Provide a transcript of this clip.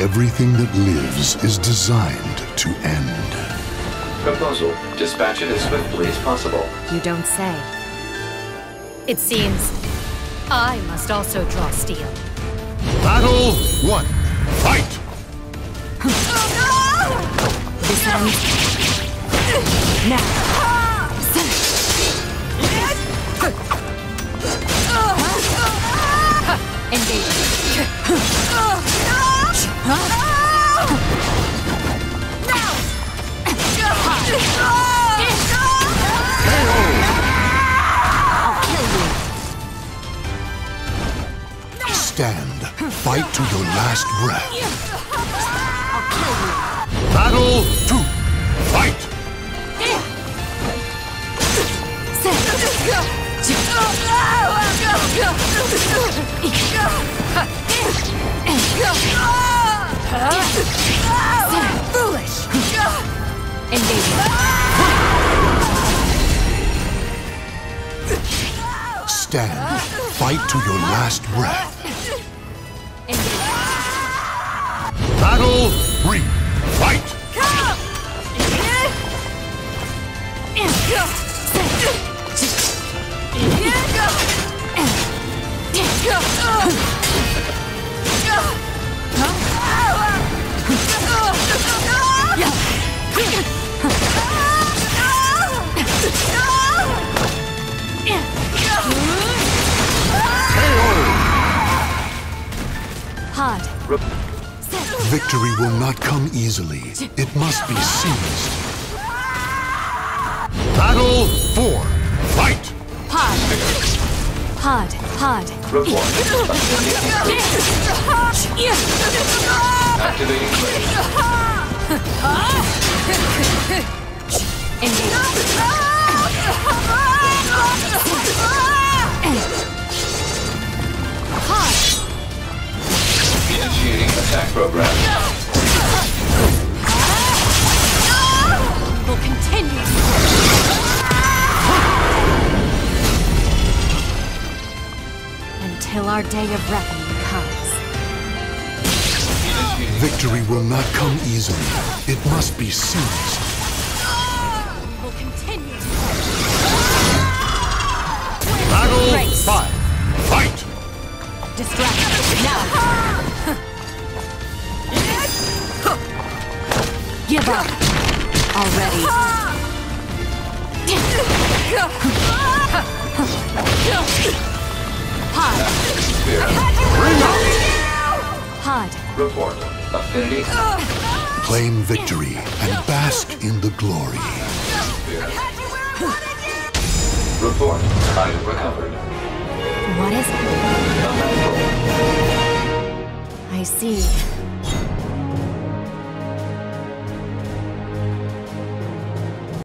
Everything that lives is designed to end. Proposal. Dispatch it as swiftly as possible. You don't say. It seems I must also draw steel. Battle one. Fight! This ends now. Stand. Fight to your last breath. I'll kill you. Battle two. Fight! Foolish! Invasion. Stand. Fight to your last breath. Battle 3. Victory will not come easily. It must be seized. Battle four. Fight! Hard. Hard. Hard. Report. Activating attack program. Will continue. Until our day of reckoning comes. Victory will not come easily. It must be seized. Will continue. Battle Race. five. Fight! Distract. Now. Give up. Already. Hard. Hard. report. Affinity. Claim victory and bask in the glory. Report. Item recovered. What is it? I see.